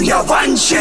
不要放弃